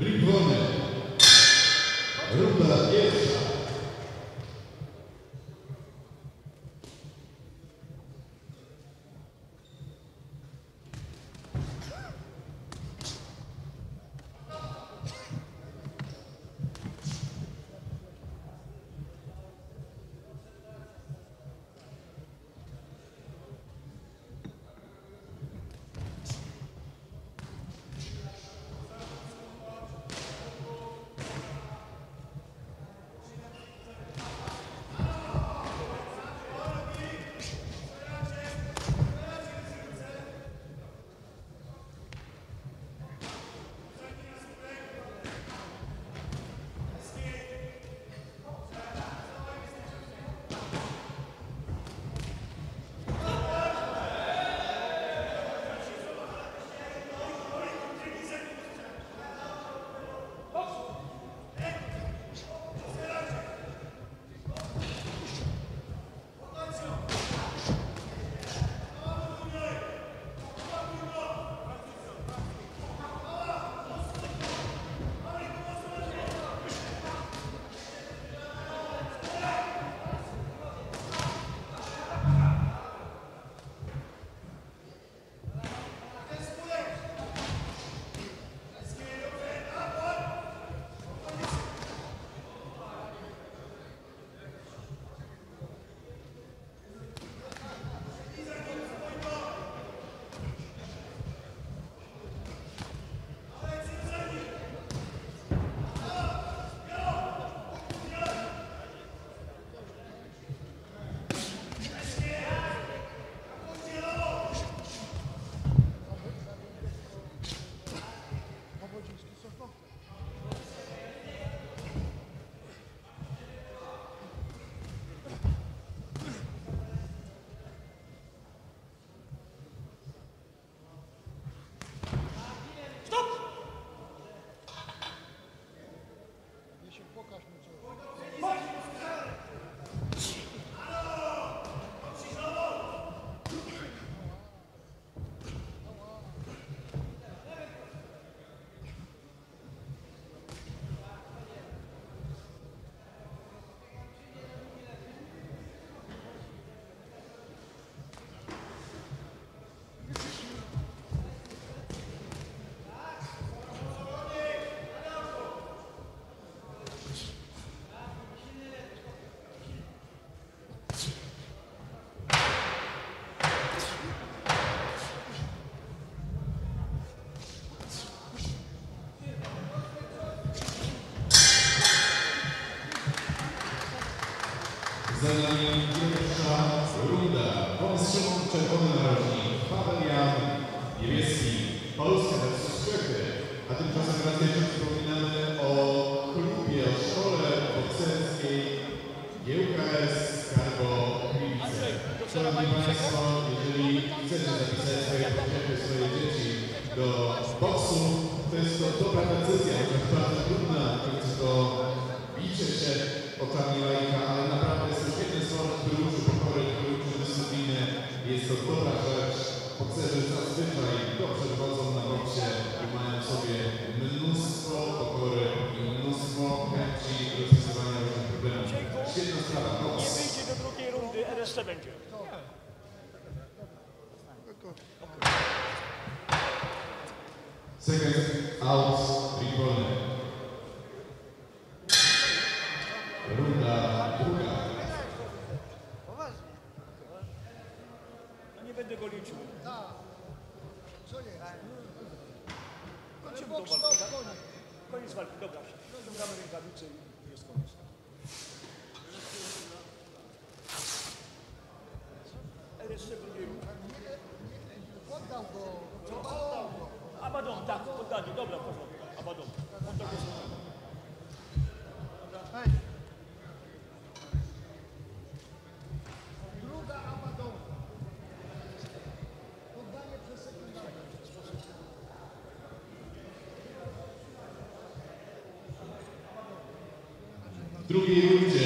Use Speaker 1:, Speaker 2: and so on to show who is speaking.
Speaker 1: Ребенок. Za nami pierwsza runda. Powstrzymał czerwony narożnik Paweł Jan, niebieski, Polska. A tymczasem raz jeszcze przypominamy o klubie, o szkole bokserskiej GUKS Carbo Gliwice. Szanowni Państwo, jeżeli chcecie zapisać swoje potrzeby, swoje dzieci do boksu, to jest to dobra decyzja, chociaż bardzo trudna, to bicie się oczami lajka, Second out, three corner. Runda druga.
Speaker 2: No nie będę go liczył.
Speaker 3: Co nie?
Speaker 2: Kończymy tak?
Speaker 3: koniec.
Speaker 2: Koniec walki, dobra. Ściągamy rękawice W
Speaker 1: drugiej rundzie